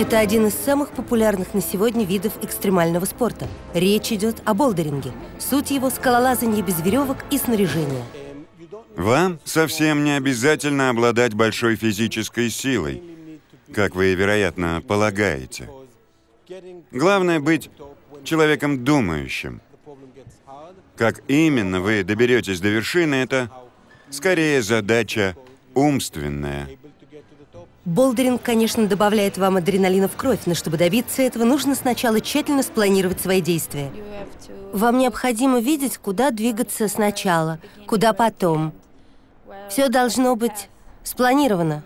Это один из самых популярных на сегодня видов экстремального спорта. Речь идет о болдеринге. Суть его – скалолазание без веревок и снаряжения. Вам совсем не обязательно обладать большой физической силой, как вы, вероятно, полагаете. Главное быть человеком думающим. Как именно вы доберетесь до вершины, это скорее задача умственная. Болдеринг, конечно, добавляет вам адреналина в кровь, но чтобы добиться этого, нужно сначала тщательно спланировать свои действия. Вам необходимо видеть, куда двигаться сначала, куда потом. Все должно быть спланировано.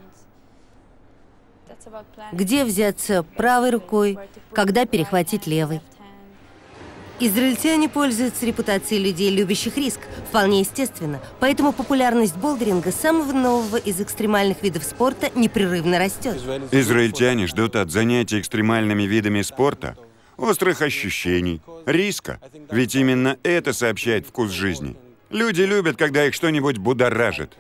Где взяться правой рукой, когда перехватить левой. Израильтяне пользуются репутацией людей, любящих риск, вполне естественно. Поэтому популярность болдеринга, самого нового из экстремальных видов спорта, непрерывно растет. Израильтяне ждут от занятий экстремальными видами спорта острых ощущений, риска. Ведь именно это сообщает вкус жизни. Люди любят, когда их что-нибудь будоражит.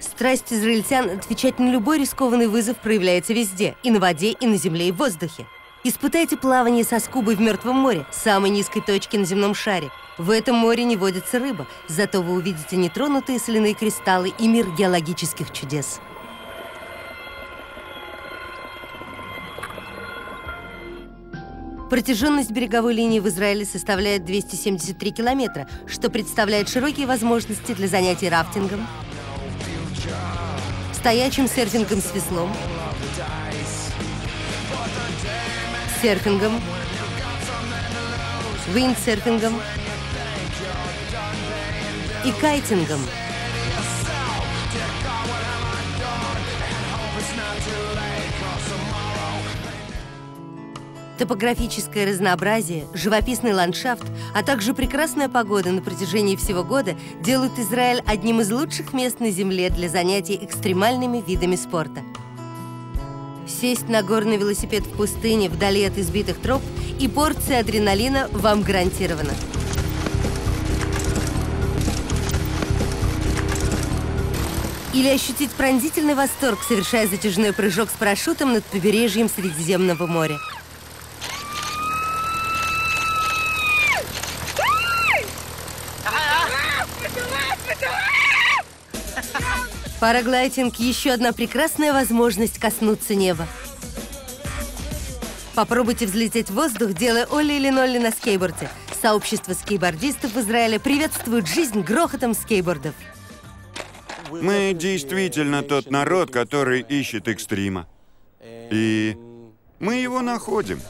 Страсть израильтян отвечать на любой рискованный вызов проявляется везде. И на воде, и на земле, и в воздухе. Испытайте плавание со скубой в Мертвом море, самой низкой точке на земном шаре. В этом море не водится рыба, зато вы увидите нетронутые соляные кристаллы и мир геологических чудес. Протяженность береговой линии в Израиле составляет 273 километра, что представляет широкие возможности для занятий рафтингом, стоячим серфингом с веслом, серфингом, виндсерфингом и кайтингом. Топографическое разнообразие, живописный ландшафт, а также прекрасная погода на протяжении всего года делают Израиль одним из лучших мест на Земле для занятий экстремальными видами спорта. Сесть на горный велосипед в пустыне вдали от избитых троп и порция адреналина вам гарантирована. Или ощутить пронзительный восторг, совершая затяжной прыжок с парашютом над побережьем Средиземного моря. Параглайдинг – еще одна прекрасная возможность коснуться неба. Попробуйте взлететь в воздух, делая Олли или Нолли на скейтборде. Сообщество скейтбордистов в Израиле приветствует жизнь грохотом скейтбордов. Мы действительно тот народ, который ищет экстрима. И мы его находим.